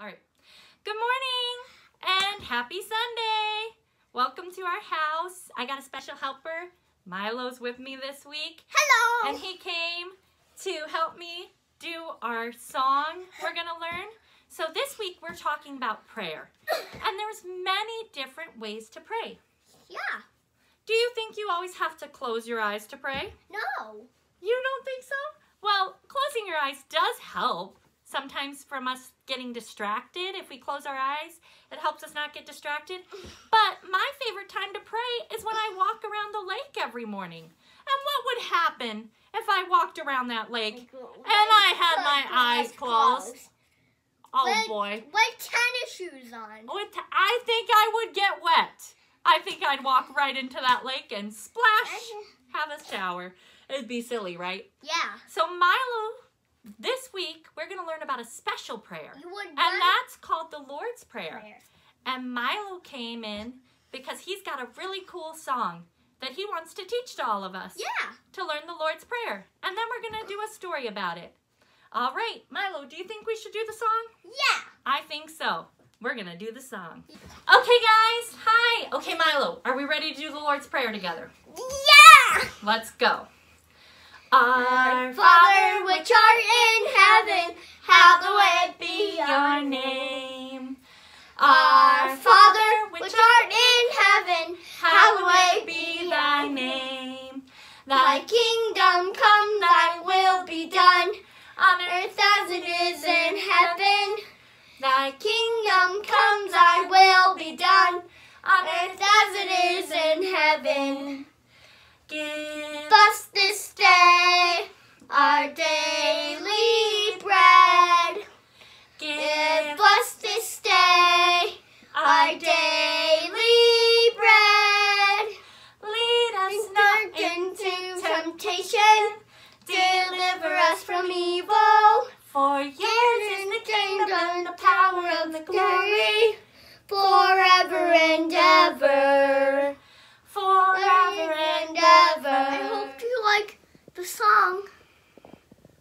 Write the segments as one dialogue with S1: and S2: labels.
S1: All right. Good morning and happy Sunday. Welcome to our house. I got a special helper. Milo's with me this week.
S2: Hello.
S1: And he came to help me do our song we're going to learn. So this week we're talking about prayer. And there's many different ways to pray.
S2: yeah.
S1: Do you think you always have to close your eyes to pray?
S2: No.
S1: You don't think so? Well, closing your eyes does help. Sometimes from us getting distracted, if we close our eyes, it helps us not get distracted. But my favorite time to pray is when I walk around the lake every morning. And what would happen if I walked around that lake and I had my eyes closed? Oh
S2: With-
S1: boy.
S2: With tennis shoes on.
S1: With- I think I would get wet. I think I'd walk right into that lake and splash, have a shower. It'd be silly, right?
S2: Yeah.
S1: So Milo, this week we're going to learn about a special prayer. And that's called the Lord's Prayer.
S2: prayer.
S1: And Milo came in because he's got a really cool song that he wants to teach to all of us
S2: Yeah.
S1: to learn the Lord's Prayer. And then we're going to do a story about it. All right, Milo, do you think we should do the song?
S2: Yeah.
S1: I think so. We're going to do the song. Okay, guys. Hi. Okay, Milo, are we ready to do the Lord's Prayer together?
S2: Yeah.
S1: Let's go. Our
S2: Father, which art in heaven, hallowed be
S1: your name.
S2: Our Father, which art in heaven,
S1: hallowed be thy name.
S2: thy kingdom come, thy will be done,
S1: on
S2: earth as it is in heaven.
S1: thy
S2: Kingdom come, thy will be done,
S1: on
S2: earth as it is in heaven.
S1: Give
S2: us day our daily bread. Give us this day our daily bread.
S1: lead us not into
S2: temptation. Deliver us from evil.
S1: for yours is the kingdom, the power, and the glory,
S2: song.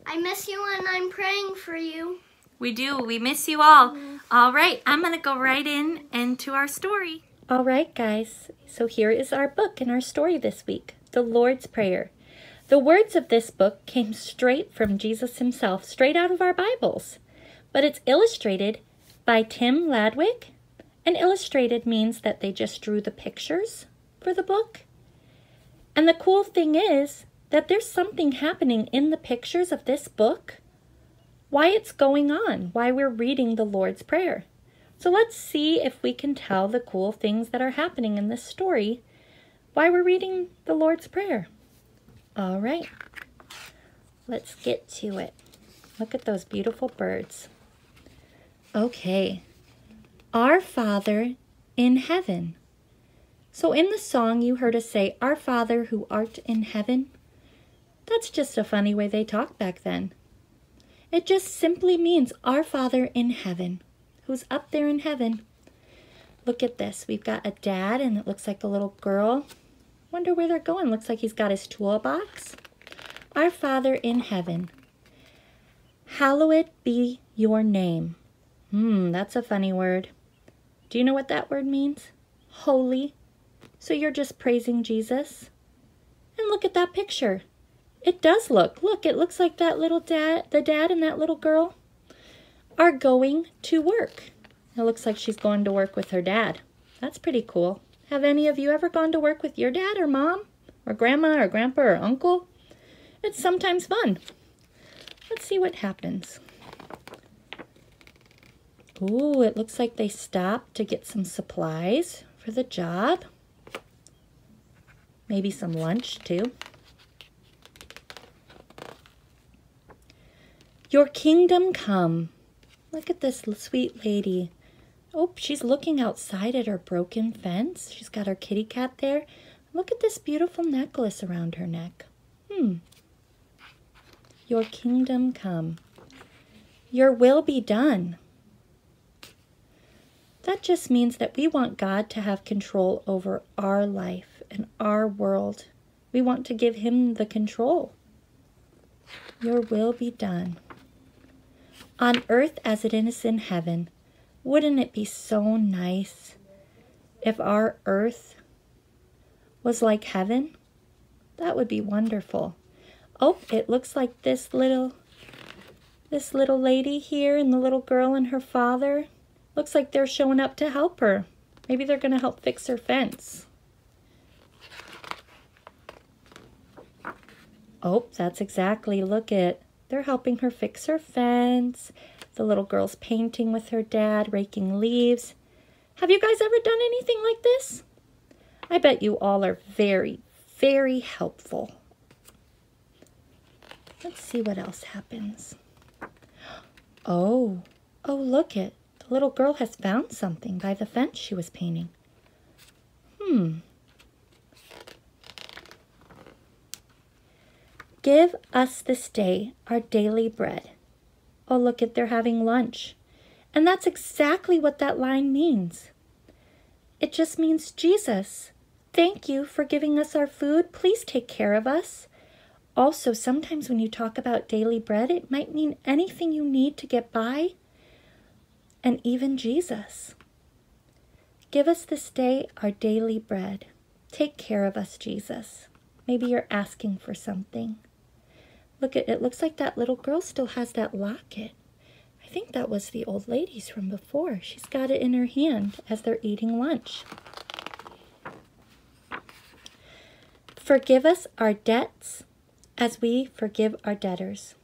S2: I miss you and I'm praying for you.
S1: We do. We miss you all. Mm-hmm. All right, I'm going to go right in into our story. All right, guys. So here is our book and our story this week The Lord's Prayer. The words of this book came straight from Jesus himself, straight out of our Bibles. But it's illustrated by Tim Ladwig. And illustrated means that they just drew the pictures for the book. And the cool thing is that there's something happening in the pictures of this book why it's going on, why we're reading the Lord's Prayer. So let's see if we can tell the cool things that are happening in this story why we're reading the Lord's Prayer. All right, let's get to it. Look at those beautiful birds. Okay, Our Father in heaven. So in the song, you heard us say, Our Father who art in heaven. That's just a funny way they talked back then. It just simply means our Father in heaven, who's up there in heaven. Look at this. We've got a dad, and it looks like a little girl. Wonder where they're going. Looks like he's got his toolbox. Our Father in heaven, hallowed be your name. Hmm, that's a funny word. Do you know what that word means? Holy. So you're just praising Jesus? And look at that picture. It does look. Look, it looks like that little dad, the dad and that little girl are going to work. It looks like she's going to work with her dad. That's pretty cool. Have any of you ever gone to work with your dad or mom or grandma or grandpa or uncle? It's sometimes fun. Let's see what happens. Ooh, it looks like they stopped to get some supplies for the job. Maybe some lunch too. Your kingdom come. Look at this sweet lady. Oh, she's looking outside at her broken fence. She's got her kitty cat there. Look at this beautiful necklace around her neck. Hmm. Your kingdom come. Your will be done. That just means that we want God to have control over our life and our world. We want to give Him the control. Your will be done. On earth as it is in heaven. Wouldn't it be so nice if our earth was like heaven? That would be wonderful. Oh, it looks like this little this little lady here and the little girl and her father looks like they're showing up to help her. Maybe they're going to help fix her fence. Oh, that's exactly, look at, they're helping her fix her fence. The little girl's painting with her dad, raking leaves. Have you guys ever done anything like this? I bet you all are very, very helpful. Let's see what else happens. Oh, oh, look it. The little girl has found something by the fence she was painting. Hmm. Give us this day our daily bread. Oh, look at they're having lunch. And that's exactly what that line means. It just means Jesus. Thank you for giving us our food. Please take care of us. Also, sometimes when you talk about daily bread, it might mean anything you need to get by, and even Jesus. Give us this day our daily bread. Take care of us, Jesus. Maybe you're asking for something. Look at it looks like that little girl still has that locket. I think that was the old lady's from before. She's got it in her hand as they're eating lunch. Forgive us our debts as we forgive our debtors.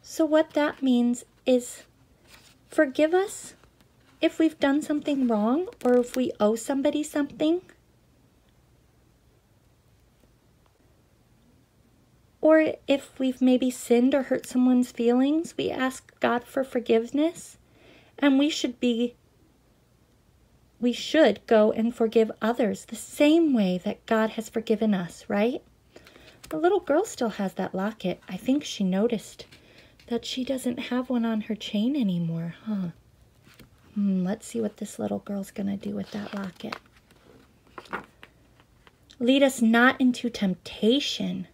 S1: So what that means is forgive us if we've done something wrong or if we owe somebody something Or if we've maybe sinned or hurt someone's feelings, we ask God for forgiveness. And we should be, we should go and forgive others the same way that God has forgiven us, right? The little girl still has that locket. I think she noticed that she doesn't have one on her chain anymore, huh? Hmm, let's see what this little girl's going to do with that locket. Lead us not into temptation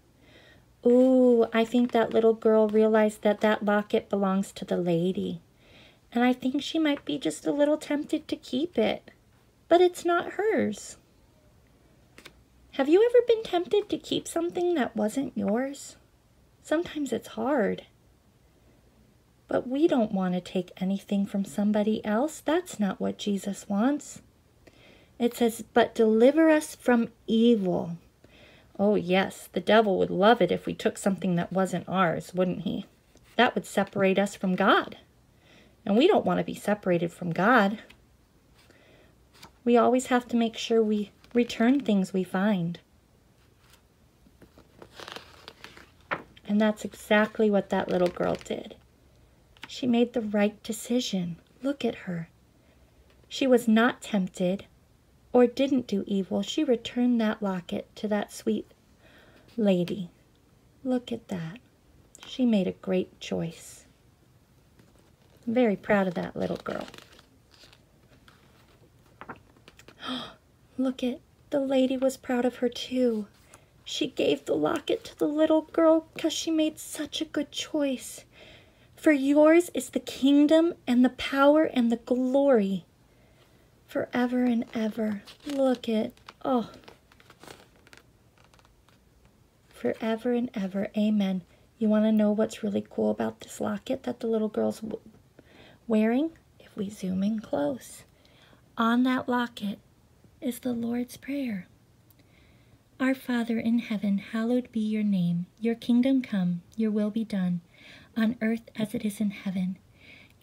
S1: Ooh, I think that little girl realized that that locket belongs to the lady. And I think she might be just a little tempted to keep it. But it's not hers. Have you ever been tempted to keep something that wasn't yours? Sometimes it's hard. But we don't want to take anything from somebody else. That's not what Jesus wants. It says, but deliver us from evil. Oh, yes, the devil would love it if we took something that wasn't ours, wouldn't he? That would separate us from God. And we don't want to be separated from God. We always have to make sure we return things we find. And that's exactly what that little girl did. She made the right decision. Look at her. She was not tempted or didn't do evil, she returned that locket to that sweet lady. Look at that. She made a great choice. I'm very proud of that little girl. Look at the lady was proud of her too. She gave the locket to the little girl because she made such a good choice. For yours is the kingdom and the power and the glory forever and ever. Look it. oh, forever and ever. Amen. You want to know what's really cool about this locket that the little girl's wearing? If we zoom in close, on that locket is the Lord's Prayer. Our Father in heaven, hallowed be your name. Your kingdom come, your will be done, on earth as it is in heaven.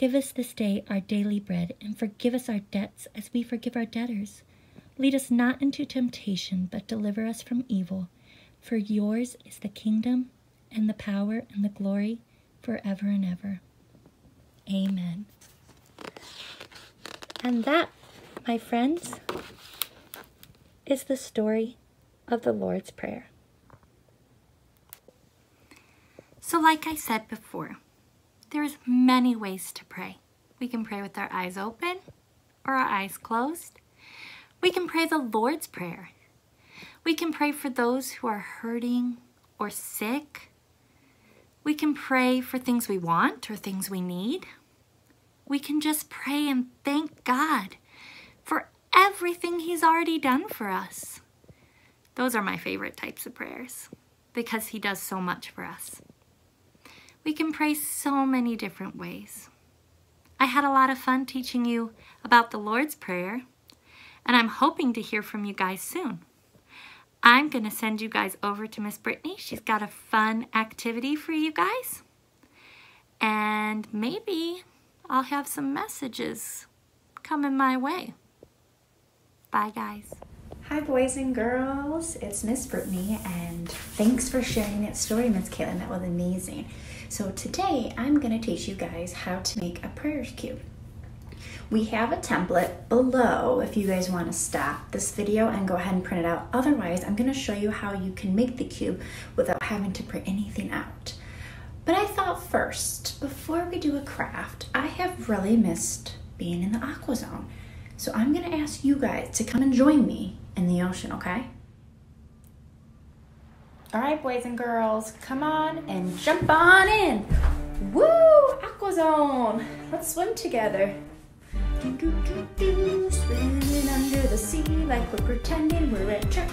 S1: Give us this day our daily bread, and forgive us our debts as we forgive our debtors. Lead us not into temptation, but deliver us from evil. For yours is the kingdom, and the power, and the glory, forever and ever. Amen. And that, my friends, is the story of the Lord's Prayer. So like I said before, there's many ways to pray. We can pray with our eyes open or our eyes closed. We can pray the Lord's Prayer. We can pray for those who are hurting or sick. We can pray for things we want or things we need. we can just pray and thank God for everything He's already done for us. Those are my favorite types of prayers because He does so much for us. We can pray so many different ways. I had a lot of fun teaching you about the Lord's Prayer, and I'm hoping to hear from you guys soon. I'm going to send you guys over to Miss Brittany. She's got a fun activity for you guys. And maybe I'll have some messages coming my way. Bye, guys.
S3: Hi, boys and girls. It's Miss Brittany, and thanks for sharing that story, Miss Caitlin. That was amazing. So today, I'm going to teach you guys how to make a prayers cube. We have a template below if you guys want to stop this video and go ahead and print it out. Otherwise, I'm going to show you how you can make the cube without having to print anything out. But I thought first, before we do a craft, I have really missed being in the aqua zone. So I'm gonna ask you guys to come and join me in the ocean, okay? All right, boys and girls, come on and jump on in. Woo, aqua zone. Let's swim together. Do, do, do, do. Swimming under the sea like we're pretending we're at church.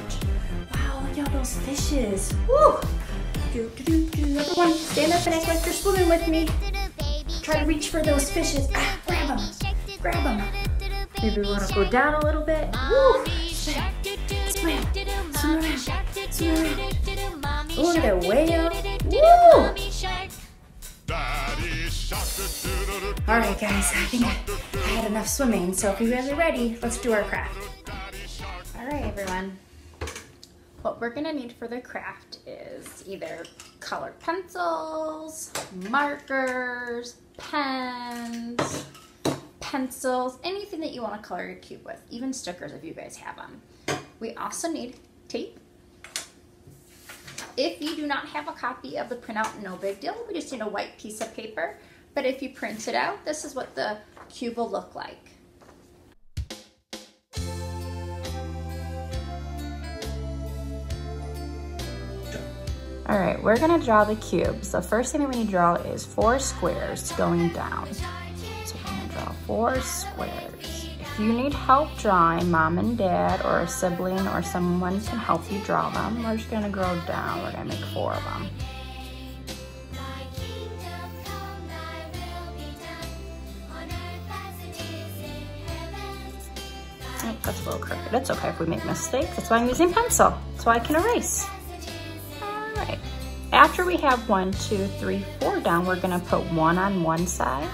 S3: Wow, look at all those fishes. Woo. Do, do, do, do. Everyone, stand up and act like you're swimming with me. Try to reach for those fishes. Ah, grab them. Grab them. Maybe we want to go down a little bit. Woo! Swim. Swim around. Swim. Look at that way up. Woo! All right, guys. I think I had enough swimming. So if you guys are ready, let's do our craft. All right, everyone. What we're gonna need for the craft is either colored pencils, markers, pens, pencils, anything that you want to color your cube with, even stickers if you guys have them. We also need tape. If you do not have a copy of the printout, no big deal. We just need a white piece of paper. But if you print it out, this is what the cube will look like. All right, we're gonna draw the cubes. The first thing that we need to draw is four squares going down. So we're gonna draw four squares. If you need help drawing, mom and dad or a sibling or someone can help you draw them. We're just gonna go down. We're gonna make four of them. Oh, that's a little crooked. It's okay if we make mistakes. That's why I'm using pencil, so I can erase. All right. After we have one, two, three, four down, we're gonna put one on one side.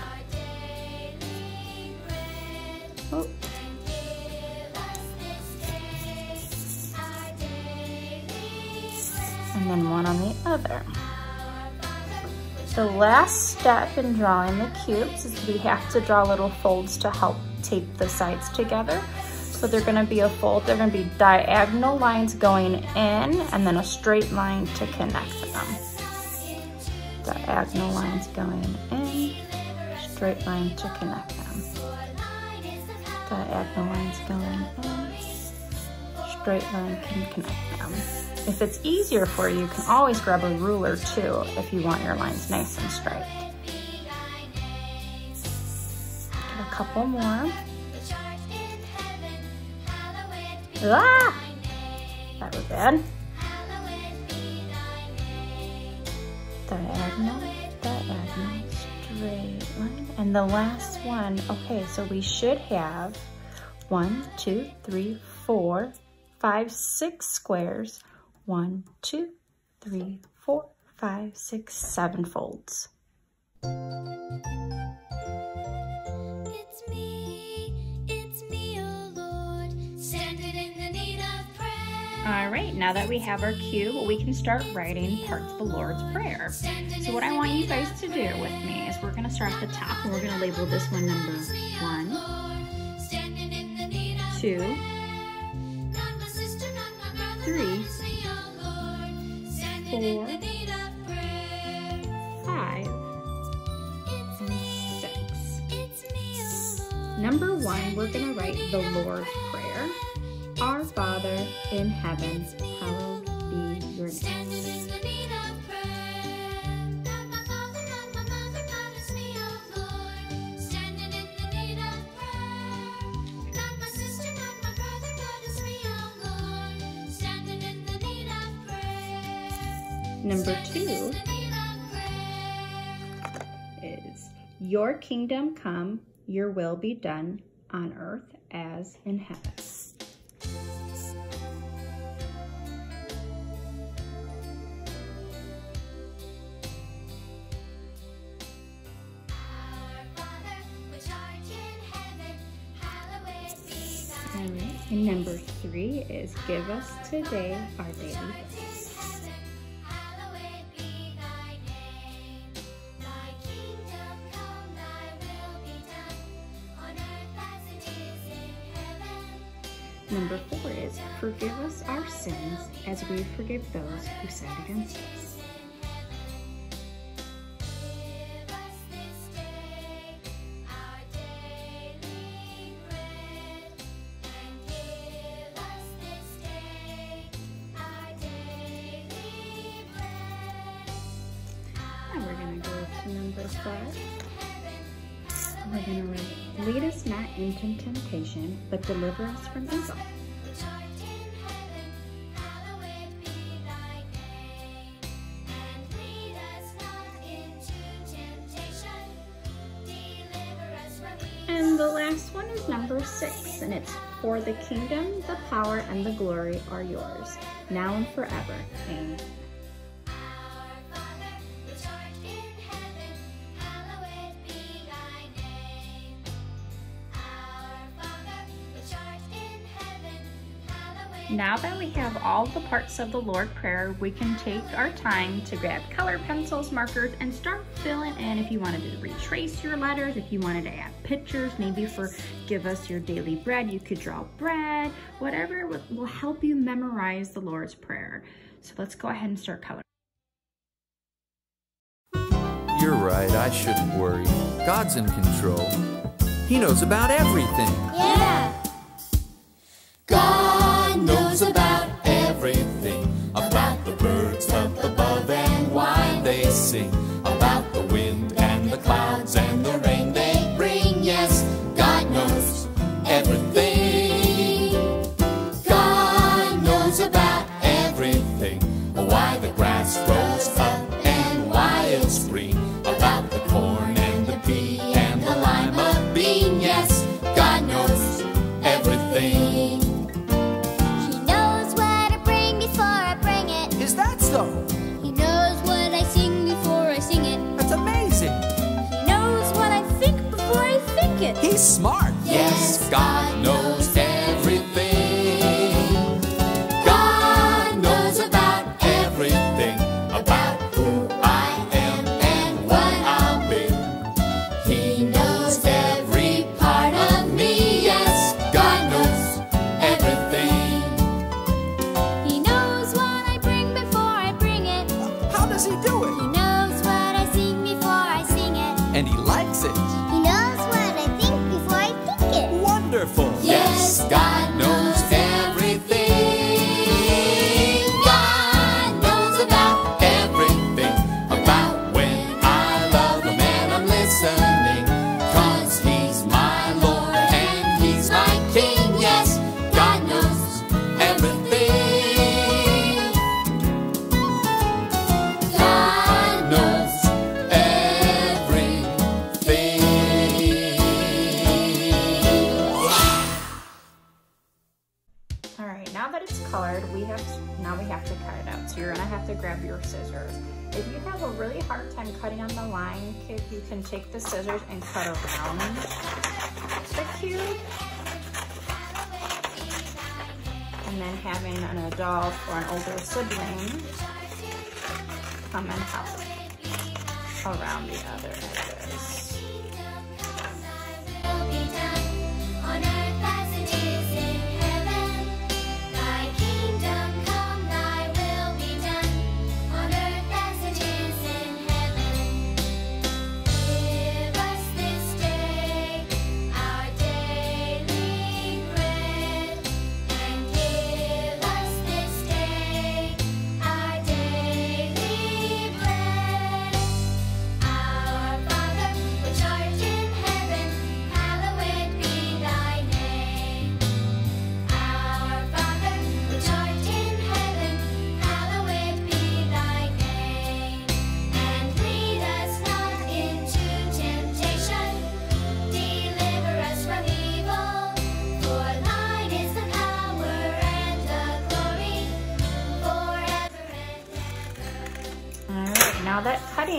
S3: The. The last step in drawing the cubes is we have to draw little folds to help tape the sides together. So they're gonna be a fold, they're gonna be diagonal lines going in and then a straight line to connect them. Diagonal lines going in, straight line to connect them. Diagonal lines going in, straight line can connect them. If it's easier for you, you can always grab a ruler too if you want your lines nice and straight. A couple more. Ah! That was bad. Diagonal, diagonal, straight line. And the last one, okay, so we should have one, two, three, four, five, six squares. One, two, three, four, five, six, seven folds. It's me, it's me, oh All right, now that we have our cube, we can start writing parts of the Lord's Prayer. So what I want you guys to do with me is we're gonna start at the top and we're gonna label this one number one, two, three, four, five, six. Number one, we're gonna write the Lord's Prayer. Our Father in heaven, hallowed be your name.
S2: Your kingdom come, your will be done on earth as in heaven. And number three is give us today our daily we forgive those who sin against us. We're going to go to number five. We're going to write, lead us not into temptation, but deliver us from evil. Number six, and it's for the kingdom, the power, and the glory are yours, now and forever. Amen. Now that we have all the parts of the Lord Prayer, we can take our time to grab color pencils, markers, and start filling in if you wanted to retrace your letters, if you wanted to add pictures, maybe for give us your daily bread, you could draw bread, whatever will help you memorize the Lord's Prayer. So let's go ahead and start coloring.
S4: You're right, I shouldn't worry. God's in control. He knows about everything.
S5: Yeah.
S6: God sing,
S4: smart.
S6: Yes, God
S2: cut around the cube. And then having an adult or an older sibling come and help around the other edges.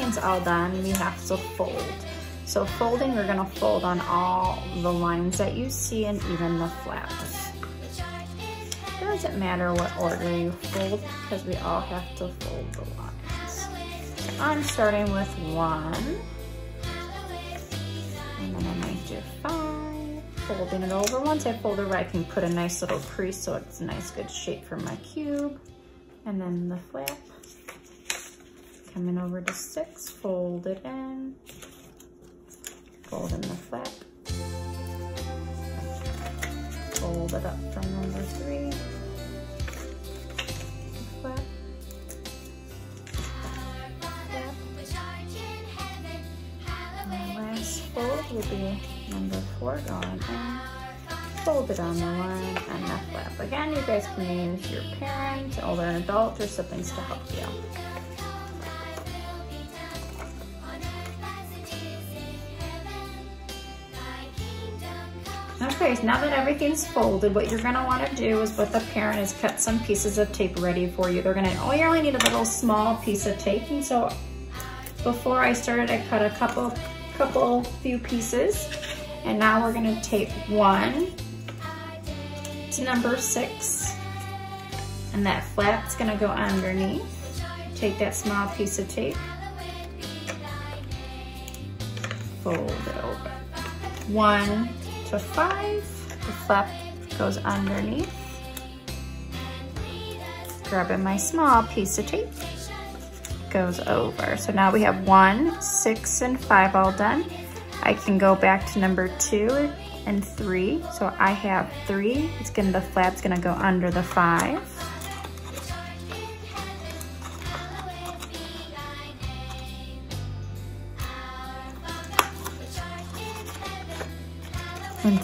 S3: Line's all done, we have to fold. So folding, we're gonna fold on all the lines that you see and even the flaps. It doesn't matter what order you fold because we all have to fold the lines. I'm starting with one. And then I might do five. Folding it over. Once I fold right, I can put a nice little crease so it's a nice good shape for my cube. And then the flap. Coming over to six, fold it in. Fold in the flap. Fold it up from number three. Flap. Last fold will be number four going in. Fold it on the line and the flap. Again, you guys can use your parent, older adult, or siblings to help you. Okay, now that everything's folded, what you're gonna wanna do is with the parent is cut some pieces of tape ready for you. They're gonna, oh, you only need a little small piece of tape. And so before I started, I cut a couple, couple few pieces. And now we're gonna tape one to number six. And that flap's gonna go underneath. Take that small piece of tape. Fold it over. One to five, the flap goes underneath. Grabbing my small piece of tape, goes over. So now we have one, six, and five all done. I can go back to number two and three. So I have three. It's gonna, the flap's gonna go under the five.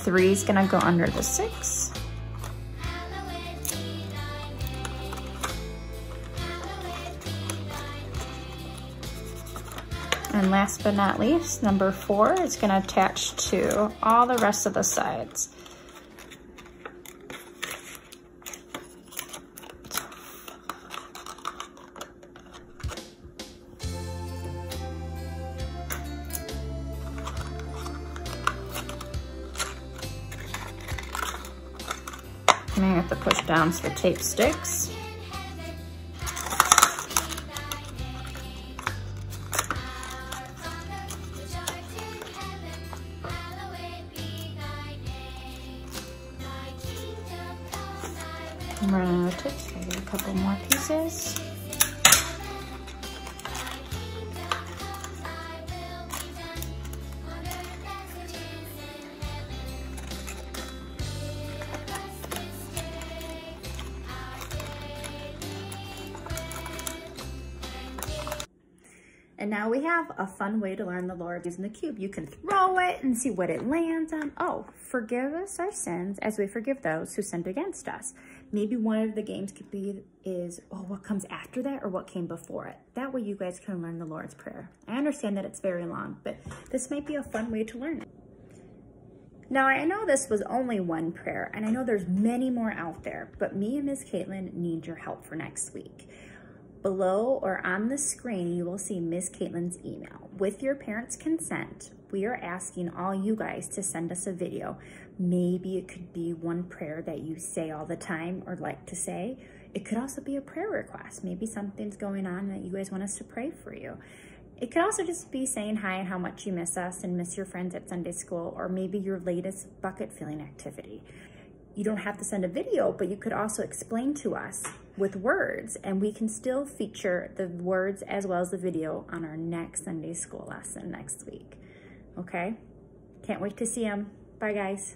S3: Three is gonna go under the six. And last but not least, number four is gonna attach to all the rest of the sides.
S2: Kingdom come, thy will
S3: I'm running out of tape, so I get a couple more pieces. We have a fun way to learn the Lord using the cube. You can throw it and see what it lands on. Oh, forgive us our sins as we forgive those who sinned against us. Maybe one of the games could be is, oh, what comes after that or what came before it? That way you guys can learn the Lord's Prayer. I understand that it's very long, but this might be a fun way to learn it. Now, I know this was only one prayer, and I know there's many more out there, but me and Miss Caitlin need your help for next week. Below or on the screen, you will see Miss Caitlin's email. With your parents' consent, we are asking all you guys to send us a video. Maybe it could be one prayer that you say all the time or like to say. It could also be a prayer request. Maybe something's going on that you guys want us to pray for you. It could also just be saying hi and how much you miss us and miss your friends at Sunday school, or maybe your latest bucket filling activity. You don't have to send a video, but you could also explain to us with words, and we can still feature the words as well as the video on our next Sunday school lesson next week. Okay? Can't wait to see them. Bye, guys.